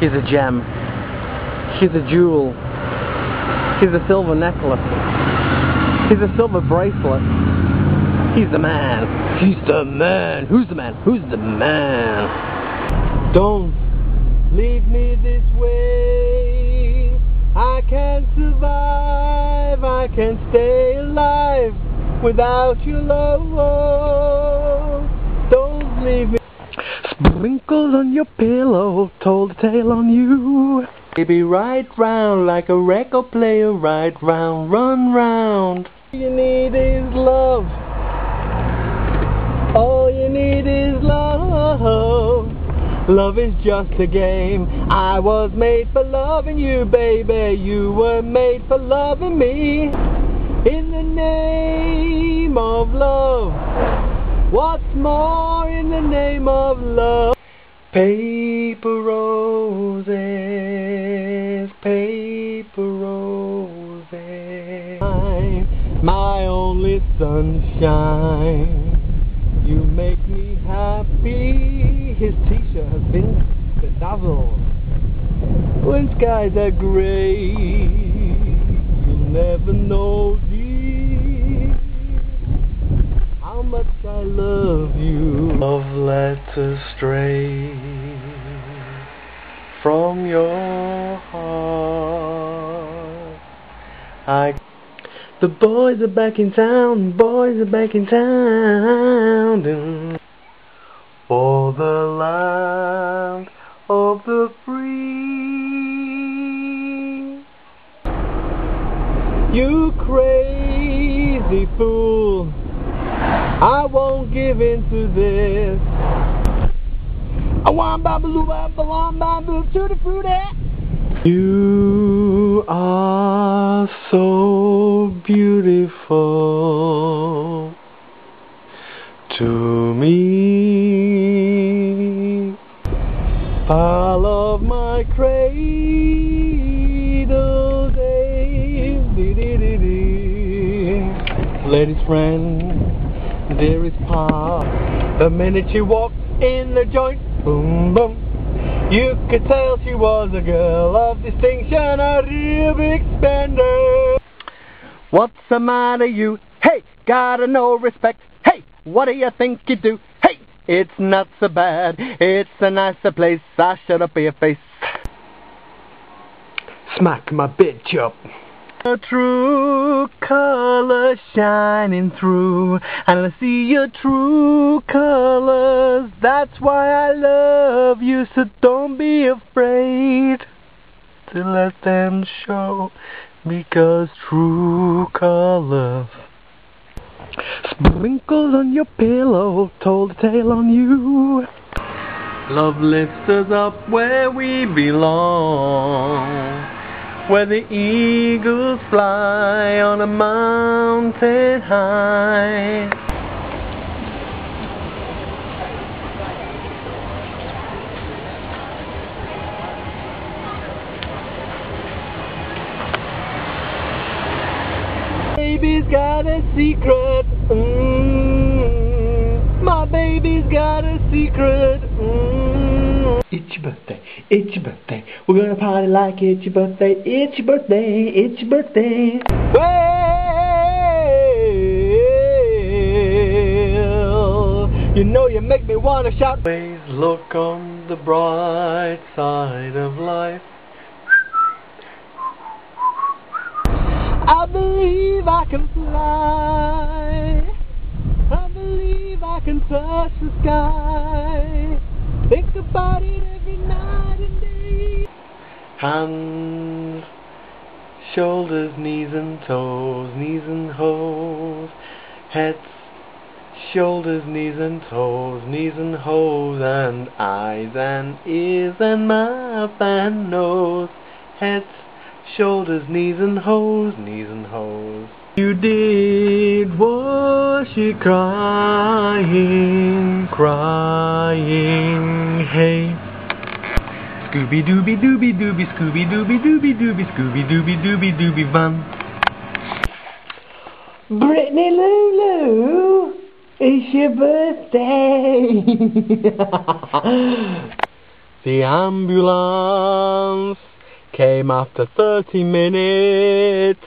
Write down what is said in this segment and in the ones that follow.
He's a gem. She's a jewel. He's a silver necklace. He's a silver bracelet. He's the man. He's the man. Who's the man? Who's the man? Don't leave me this way. I can't survive. I can't stay alive without your love. Don't leave me. Sprinkles on your pillow, told a tale on you. Baby, right round like a record player, right round, run round. All you need is love. All you need is love. Love is just a game. I was made for loving you, baby. You were made for loving me. In the name of love. What's more in the name of love? Paper roses, paper roses. My, only sunshine. You make me happy. His t-shirt has been bedazzled. When skies are grey, you'll never know much I love you. Love letters stray from your heart. I the boys are back in town, boys are back in town. For the land of the free. You crazy fool, I won't give in to this. I want babaloo, babaloo, babaloo, tutti frutti. You are so beautiful to me. Fall of my cradle days. Lady's friend, dearest pa. The minute she walked in the joint, boom, boom. You could tell she was a girl of distinction, a real big spender. What's the matter, you? Hey, gotta no respect. Hey, what do you think you do? Hey, it's not so bad. It's a nicer place. I shut up your face. Smack my bitch up. A true color shining through, and I see your true colors. That's why I love you. So don't be afraid to let them show, because true colors. Sprinkles on your pillow, told a tale on you. Love lifts us up where we belong where the eagles fly on a mountain high. Baby's got a secret. Mm. My baby's got a secret. It's your birthday. It's your birthday. We're gonna party like it's your birthday. It's your birthday. It's your birthday. Well, you know you make me wanna shout. Always look on the bright side of life. I believe I can fly. I believe I can touch the sky. Think about it every night and day. Hands, shoulders, knees and toes, knees and hose, heads, shoulders, knees and toes, knees and hose, and eyes and ears and mouth and nose, heads, shoulders, knees and hose, knees and hose. You did was she crying, crying, hey. Scooby Dooby Dooby Dooby Scooby Dooby Dooby Dooby Scooby Dooby Dooby Dooby Bun. Brittany Lulu, it's your birthday. The ambulance came after 30 minutes.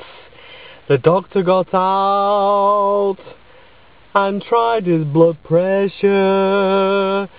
The doctor got out I'm tried his blood pressure.